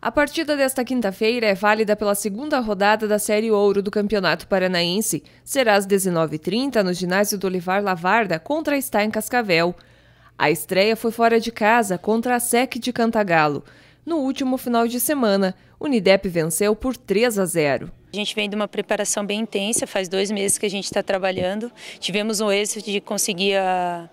A partida desta quinta-feira é válida pela segunda rodada da Série Ouro do Campeonato Paranaense. Será às 19h30 no ginásio do Olivar Lavarda contra Está em Cascavel. A estreia foi fora de casa contra a SEC de Cantagalo. No último final de semana, o Unidep venceu por 3 a 0. A gente vem de uma preparação bem intensa, faz dois meses que a gente está trabalhando. Tivemos o êxito de conseguir a,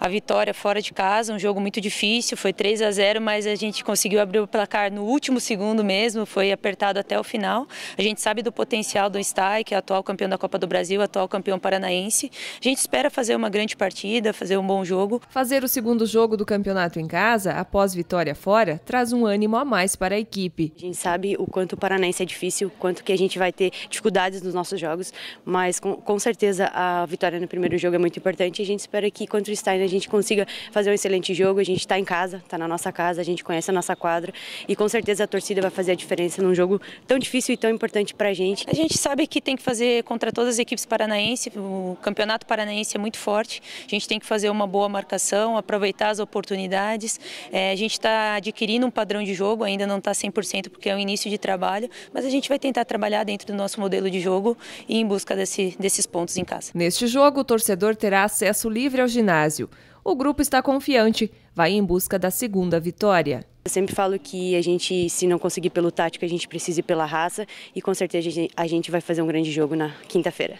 a vitória fora de casa, um jogo muito difícil, foi 3 a 0 mas a gente conseguiu abrir o placar no último segundo mesmo, foi apertado até o final. A gente sabe do potencial do Stay, que é atual campeão da Copa do Brasil, atual campeão paranaense. A gente espera fazer uma grande partida, fazer um bom jogo. Fazer o segundo jogo do campeonato em casa, após vitória fora, traz um ânimo a mais para a equipe. A gente sabe o quanto o paranaense é difícil, quanto que a gente gente vai ter dificuldades nos nossos jogos, mas com, com certeza a vitória no primeiro jogo é muito importante e a gente espera que contra o Stein a gente consiga fazer um excelente jogo. A gente está em casa, está na nossa casa, a gente conhece a nossa quadra e com certeza a torcida vai fazer a diferença num jogo tão difícil e tão importante para a gente. A gente sabe que tem que fazer contra todas as equipes paranaenses, o campeonato paranaense é muito forte, a gente tem que fazer uma boa marcação, aproveitar as oportunidades. É, a gente está adquirindo um padrão de jogo, ainda não está 100% porque é o início de trabalho, mas a gente vai tentar trabalhar trabalhar dentro do nosso modelo de jogo e em busca desse, desses pontos em casa. Neste jogo, o torcedor terá acesso livre ao ginásio. O grupo está confiante, vai em busca da segunda vitória. Eu sempre falo que a gente, se não conseguir pelo tático, a gente precisa ir pela raça e com certeza a gente vai fazer um grande jogo na quinta-feira.